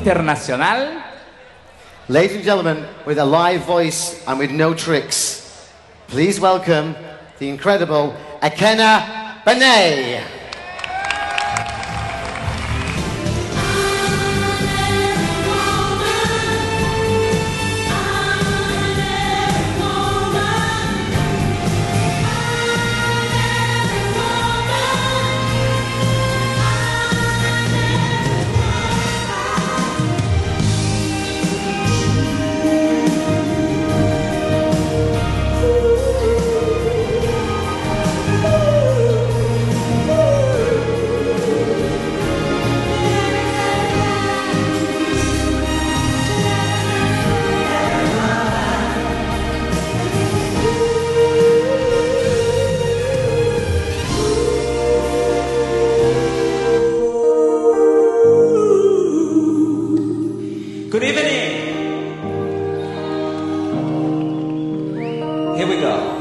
internacional. Ladies and gentlemen, with a live voice and with no tricks, please welcome the incredible Ikenna Benéy. Here we go.